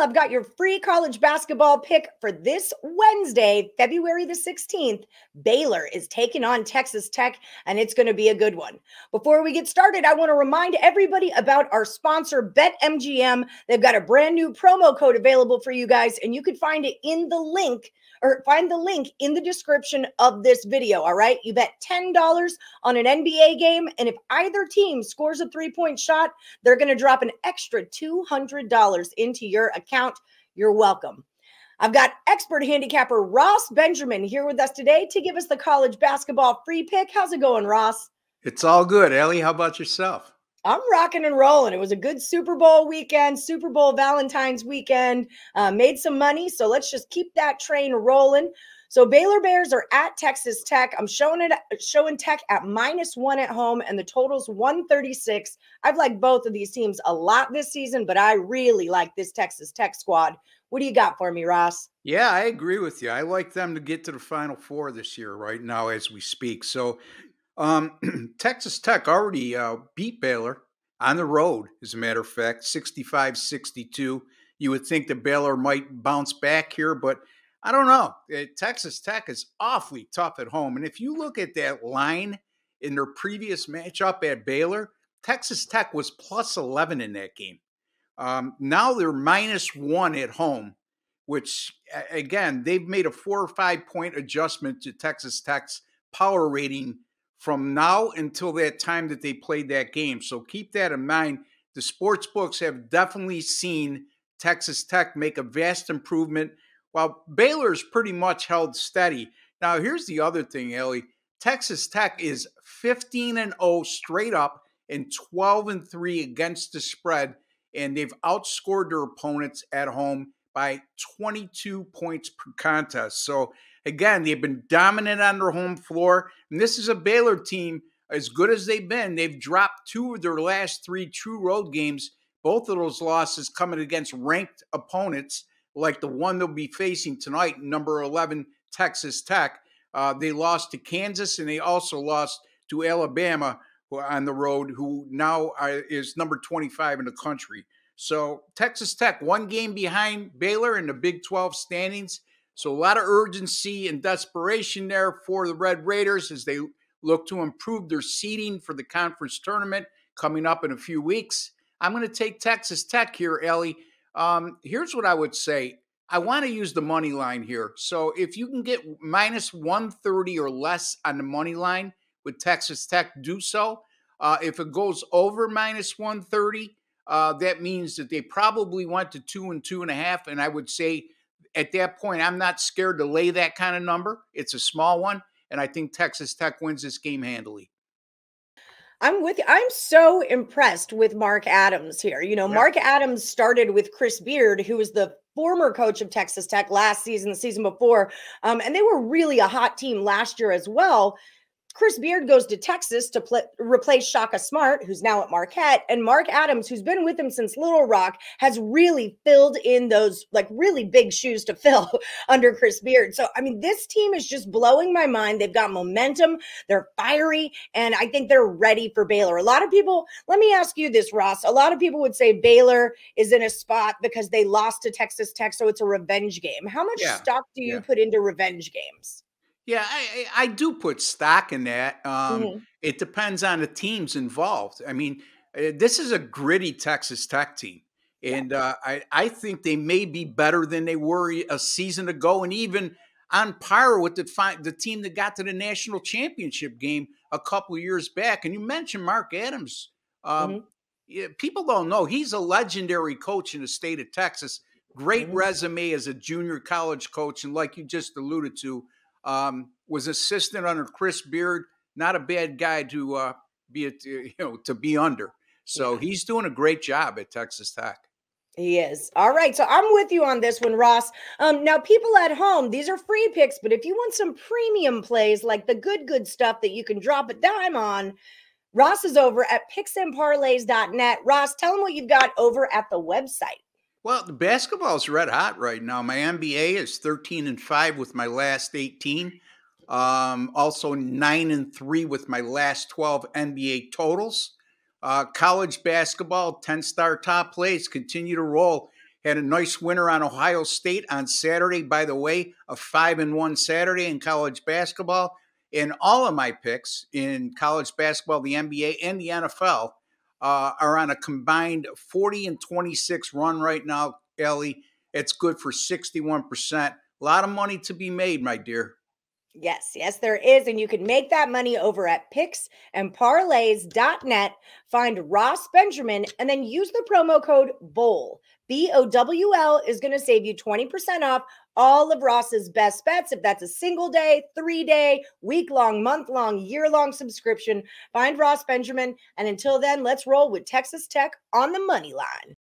I've got your free college basketball pick for this Wednesday, February the 16th. Baylor is taking on Texas Tech, and it's going to be a good one. Before we get started, I want to remind everybody about our sponsor, BetMGM. They've got a brand new promo code available for you guys, and you can find it in the link or find the link in the description of this video. All right. You bet $10 on an NBA game. And if either team scores a three point shot, they're going to drop an extra $200 into your account. Account, you're welcome. I've got expert handicapper Ross Benjamin here with us today to give us the college basketball free pick. How's it going, Ross? It's all good. Ellie, how about yourself? I'm rocking and rolling. It was a good Super Bowl weekend, Super Bowl Valentine's weekend. Uh, made some money, so let's just keep that train rolling. So Baylor Bears are at Texas Tech. I'm showing it showing Tech at minus one at home, and the total's 136. I've liked both of these teams a lot this season, but I really like this Texas Tech squad. What do you got for me, Ross? Yeah, I agree with you. I like them to get to the Final Four this year, right now as we speak. So um, Texas Tech already uh, beat Baylor on the road, as a matter of fact, 65 62. You would think that Baylor might bounce back here, but I don't know. Eh, Texas Tech is awfully tough at home. And if you look at that line in their previous matchup at Baylor, Texas Tech was plus 11 in that game. Um, now they're minus one at home, which, again, they've made a four or five point adjustment to Texas Tech's power rating from now until that time that they played that game. So keep that in mind. The sports books have definitely seen Texas Tech make a vast improvement, while Baylor's pretty much held steady. Now, here's the other thing, Ellie. Texas Tech is 15 and 0 straight up and 12 and 3 against the spread, and they've outscored their opponents at home by 22 points per contest. So Again, they've been dominant on their home floor. And this is a Baylor team, as good as they've been, they've dropped two of their last three true road games. Both of those losses coming against ranked opponents, like the one they'll be facing tonight, number 11, Texas Tech. Uh, they lost to Kansas and they also lost to Alabama on the road, who now is number 25 in the country. So Texas Tech, one game behind Baylor in the Big 12 standings. So a lot of urgency and desperation there for the Red Raiders as they look to improve their seeding for the conference tournament coming up in a few weeks. I'm going to take Texas Tech here, Ellie. Um, here's what I would say. I want to use the money line here. So if you can get minus 130 or less on the money line with Texas Tech, do so. Uh, if it goes over minus 130, uh, that means that they probably went to two and two and a half. And I would say at that point, I'm not scared to lay that kind of number. It's a small one, and I think Texas Tech wins this game handily. I'm with you. I'm so impressed with Mark Adams here. You know, yeah. Mark Adams started with Chris Beard, who was the former coach of Texas Tech last season, the season before. Um, and they were really a hot team last year as well. Chris Beard goes to Texas to play, replace Shaka Smart, who's now at Marquette, and Mark Adams, who's been with him since Little Rock, has really filled in those like really big shoes to fill under Chris Beard. So, I mean, this team is just blowing my mind. They've got momentum, they're fiery, and I think they're ready for Baylor. A lot of people, let me ask you this, Ross. A lot of people would say Baylor is in a spot because they lost to Texas Tech, so it's a revenge game. How much yeah. stock do you yeah. put into revenge games? Yeah, I, I do put stock in that. Um, mm-hmm. It depends on the teams involved. I mean, uh, this is a gritty Texas Tech team. And uh, I, I think they may be better than they were a season ago, and even on par with the fi- the team that got to the national championship game a couple years back. And you mentioned Mark Adams. Um, mm-hmm. yeah, people don't know he's a legendary coach in the state of Texas. Great mm-hmm. resume as a junior college coach, and like you just alluded to, um, was assistant under Chris Beard. Not a bad guy to uh, be a, you know to be under. So yeah. he's doing a great job at Texas Tech. He is. All right. So I'm with you on this one, Ross. Um, now, people at home, these are free picks, but if you want some premium plays like the good, good stuff that you can drop a dime on, Ross is over at picksandparlays.net. Ross, tell them what you've got over at the website. Well, the basketball is red hot right now. My NBA is 13 and 5 with my last 18. Um, also 9 and 3 with my last 12 NBA totals. Uh, college basketball, 10 star top plays continue to roll. Had a nice winner on Ohio State on Saturday, by the way, a five and one Saturday in college basketball. And all of my picks in college basketball, the NBA, and the NFL uh, are on a combined 40 and 26 run right now, Ellie. It's good for 61%. A lot of money to be made, my dear. Yes, yes, there is. And you can make that money over at picksandparlays.net. Find Ross Benjamin and then use the promo code BOWL. B O W L is going to save you 20% off all of Ross's best bets. If that's a single day, three day, week long, month long, year long subscription, find Ross Benjamin. And until then, let's roll with Texas Tech on the money line.